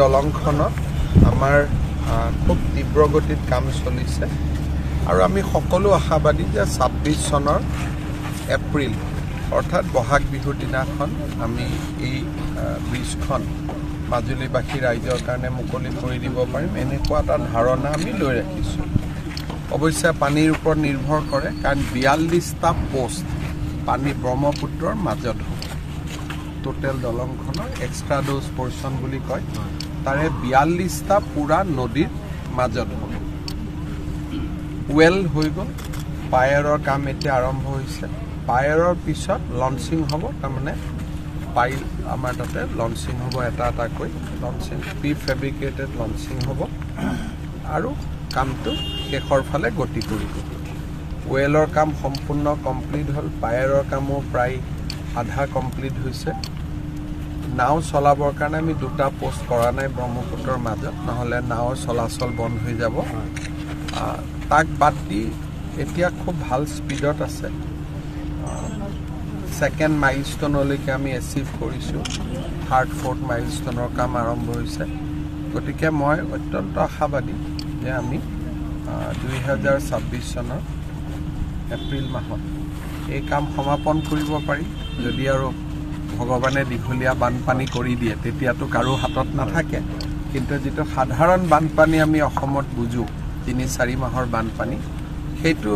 দলংখনত আমাৰ খুব তীব্ৰ গতিত কাম চলিছে। আৰু আমি সকলো আশাবাদী যে ছাব্বিছ চনৰ এপ্ৰিল অৰ্থাৎ বহাগ বিহুৰ দিনাখন আমি এই ব্ৰিজখন মাজুলীবাসী ৰাইজৰ কাৰণে মুকলি কৰি দিব পাৰিম। এনেকুৱা এটা ধাৰণা আমি লৈ ৰাখিছোঁ। অৱশ্যে পানীৰ ওপৰত নিৰ্ভৰ কৰে কাৰণ বিয়াল্লিছটা পষ্ট পানী ব্ৰহ্মপুত্ৰৰ মাজত হ'ব। টোটেল দলংখনৰ এক্সট্ৰা ড'জ পৰ্চন বুলি কয়। তাৰে বিয়াল্লিছটা পূৰা নদীৰ মাজত হ'ব ৱেল হৈ গ'ল। পায়াৰৰ কাম এতিয়া আৰম্ভ হৈছে। পায়াৰৰ পিছত লঞ্চিং হ'ব তাৰমানে পাইল আমাৰ তাতে লঞ্চিং হ'ব এটা এটাকৈ। লঞ্চিং প্ৰি ফেব্ৰিকেটেড লঞ্চিং হ'ব। আৰু কামটো শেষৰ ফালে গতি কৰিব। ৱেলৰ কাম সম্পূৰ্ণ কমপ্লিট হ'ল। পায়াৰৰ কামো প্ৰায় আধা কমপ্লিট হৈছে। নাও চলাবৰ কাৰণে আমি দুটা পোষ্ট কৰা নাই ব্ৰহ্মপুত্ৰৰ মাজত নহ'লে নাৱৰ চলাচল বন্ধ হৈ যাব। তাক বাদ দি এতিয়া খুব ভাল স্পীডত আছে। ছেকেণ্ড মাইলষ্টনলৈকে আমি এচিভ কৰিছোঁ। থাৰ্ড ফ'ৰ্থ মাইলষ্টনৰ কাম আৰম্ভ হৈছে। গতিকে মই অত্যন্ত আশাবাদী যে আমি দুই হাজাৰ ছাব্বিছ চনৰ এপ্ৰিল মাহত এই কাম সমাপন কৰিব পাৰি। যদি আৰু ভগৱানে দীঘলীয়া বানপানী কৰি দিয়ে তেতিয়াতো কাৰো হাতত নাথাকে। কিন্তু যিটো সাধাৰণ বানপানী আমি অসমত বুজোঁ তিনি চাৰি মাহৰ বানপানী সেইটো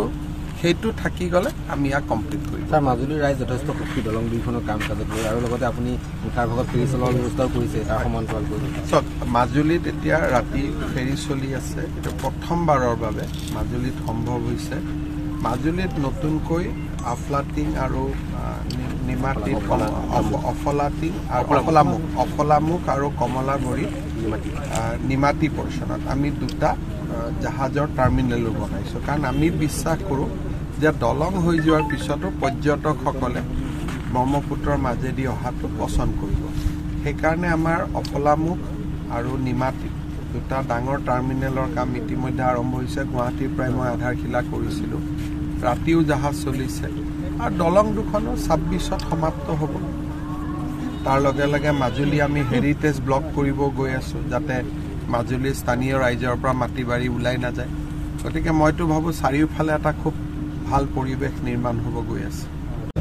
সেইটো থাকি গ'লে আমি ইয়াক কমপ্লিট কৰিম ছাৰ মাজুলীৰ ৰাইজ যথেষ্ট সুখী। দলং দুইখনৰ কাম কাজত লৈ আৰু লগতে আপুনি মুখাৰ ভাগত ফেৰী চলোৱাৰ ব্যৱস্থাও কৰিছে তাৰ সমান্তৰালকৈ চাওক মাজুলীত এতিয়া ৰাতি ফেৰী চলি আছে। এইটো প্ৰথমবাৰৰ বাবে মাজুলীত সম্ভৱ হৈছে। মাজুলীত নতুনকৈ আফলাটিং আৰু নিমাতী অফলাটিং আৰু অফলামুখ। অফলামুখ আৰু কমলাবৰী নিমাতী। পৰ্চনত আমি দুটা জাহাজৰ টাৰ্মিনেলো বনাইছোঁ। কাৰণ আমি বিশ্বাস কৰোঁ যে দলং হৈ যোৱাৰ পিছতো পৰ্যটকসকলে ব্ৰহ্মপুত্ৰৰ মাজেদি অহাটো পচন্দ কৰিব। সেইকাৰণে আমাৰ অফলামুখ আৰু নিমাতী দুটা ডাঙৰ টাৰ্মিনেলৰ কাম ইতিমধ্যে আৰম্ভ হৈছে। গুৱাহাটীৰ পৰাই মই আধাৰশিলা কৰিছিলোঁ। ৰাতিও জাহাজ চলিছে। আৰু দলং দুখনো ছাব্বিছত সমাপ্ত হ'ব। তাৰ লগে লগে মাজুলী আমি হেৰিটেজ ব্লক কৰিব গৈ আছোঁ যাতে মাজুলীৰ স্থানীয় ৰাইজৰ পৰা মাটি বাৰী ওলাই নাযায়। গতিকে মইতো ভাবোঁ চাৰিওফালে এটা খুব ভাল পৰিৱেশ নিৰ্মাণ হ'ব গৈ আছে।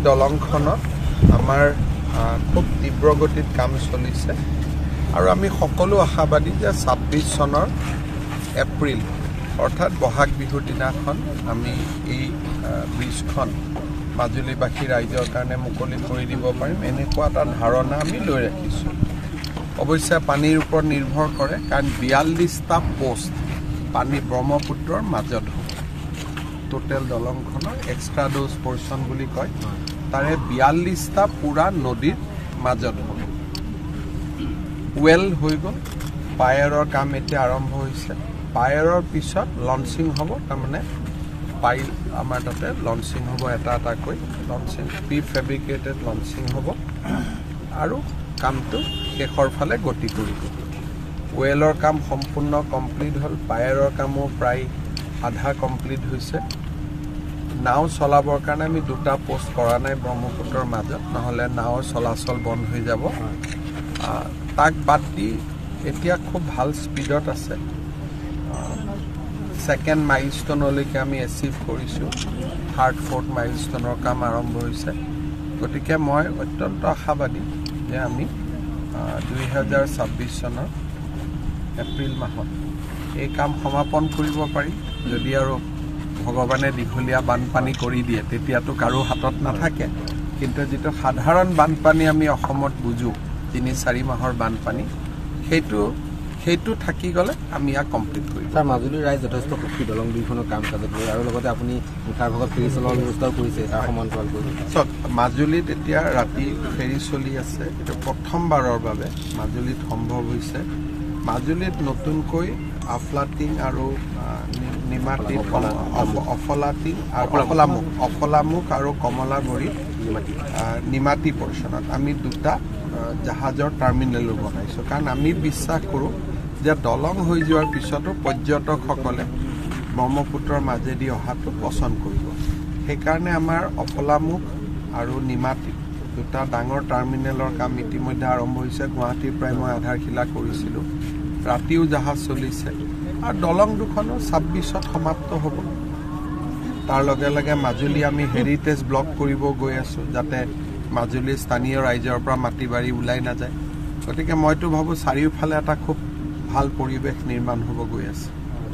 দলংখনত আমাৰ খুব তীব্ৰ গতিত কাম চলিছে। আৰু আমি সকলো আশাবাদী যে ছাব্বিছ চনৰ এপ্ৰিল অৰ্থাৎ বহাগ বিহুৰ দিনাখন আমি এই ব্ৰিজখন মাজুলীবাসী ৰাইজৰ কাৰণে মুকলি কৰি দিব পাৰিম। এনেকুৱা এটা ধাৰণা আমি লৈ ৰাখিছোঁ। অৱশ্যে পানীৰ ওপৰত নিৰ্ভৰ কৰে কাৰণ বিয়াল্লিছটা পষ্ট পানী ব্ৰহ্মপুত্ৰৰ মাজত হ'ব। টোটেল দলংখনৰ এক্সট্ৰা ড'জ পৰ্চন বুলি কয় তাৰে বিয়াল্লিছটা পূৰা নদীৰ মাজত হ'ব। ৱেল হৈ গ'ল পায়াৰৰ কাম এতিয়া আৰম্ভ হৈছে। পায়াৰৰ পিছত লঞ্চিং হ'ব তাৰমানে পাইল আমাৰ তাতে লঞ্চিং হ'ব এটা এটাকৈ। লঞ্চিং প্ৰি ফেব্ৰিকেটেড লঞ্চিং হ'ব। আৰু কামটো শেষৰ ফালে গতি কৰিব। ৱেলৰ কাম সম্পূৰ্ণ কমপ্লিট হ'ল পায়াৰৰ কামো প্ৰায় আধা কমপ্লিট হৈছে। নাও চলাবৰ কাৰণে আমি দুটা পোষ্ট কৰা নাই ব্ৰহ্মপুত্ৰৰ মাজত নহ'লে নাৱৰ চলাচল বন্ধ হৈ যাব। তাক বাদ দি এতিয়া খুব ভাল স্পীডত আছে। ছেকেণ্ড মাইলষ্টনলৈকে আমি এচিভ কৰিছোঁ। থাৰ্ড ফ'ৰ্থ মাইলষ্টনৰ কাম আৰম্ভ হৈছে। গতিকে মই অত্যন্ত আশাবাদী যে আমি দুই হাজাৰ ছাব্বিছ চনৰ এপ্ৰিল মাহত এই কাম সমাপন কৰিব পাৰি। যদি আৰু ভগৱানে দীঘলীয়া বানপানী কৰি দিয়ে তেতিয়াতো কাৰো হাতত নাথাকে। কিন্তু যিটো সাধাৰণ বানপানী আমি অসমত বুজোঁ তিনি চাৰি মাহৰ বানপানী সেইটো সেইটো থাকি গ'লে আমি ইয়াক কমপ্লিট কৰিম ছাৰ মাজুলীৰ ৰাইজ যথেষ্ট সুখী। দলং দুইখনৰ কাম কাজত লৈ আৰু লগতে আপুনি মুখাৰ ভাগত ফেৰী চলোৱাৰ ব্যৱস্থাও কৰিছে তাৰ সমান্তৰালকৈ চাওক মাজুলীত এতিয়া ৰাতি ফেৰী চলি আছে। এইটো প্ৰথমবাৰৰ বাবে মাজুলীত সম্ভৱ হৈছে। মাজুলীত নতুনকৈ আফলাটিং আৰু নিমাতী অফলাটিং আৰু অফলামুখ। অফলামুখ। আৰু কমলাবৰী নিমাতী পৰ্চনত আমি দুটা জাহাজৰ টাৰ্মিনেলো বনাইছোঁ। কাৰণ আমি বিশ্বাস কৰোঁ যে দলং হৈ যোৱাৰ পিছতো পৰ্যটকসকলে ব্ৰহ্মপুত্ৰৰ মাজেদি অহাটো পচন্দ কৰিব। সেইকাৰণে আমাৰ অফলামুখ আৰু নিমাতী দুটা ডাঙৰ টাৰ্মিনেলৰ কাম ইতিমধ্যে আৰম্ভ হৈছে। গুৱাহাটীৰ পৰাই মই আধাৰশিলা কৰিছিলোঁ। ৰাতিও জাহাজ চলিছে। আৰু দলং দুখনো ছাব্বিছত সমাপ্ত হ'ব। তাৰ লগে লগে মাজুলী আমি হেৰিটেজ ব্লক কৰিব গৈ আছোঁ যাতে মাজুলীৰ স্থানীয় ৰাইজৰ পৰা মাটি বাৰী ওলাই নাযায়। গতিকে মইতো ভাবোঁ চাৰিওফালে এটা খুব ভাল পৰিৱেশ নিৰ্মাণ হ'ব গৈ আছে।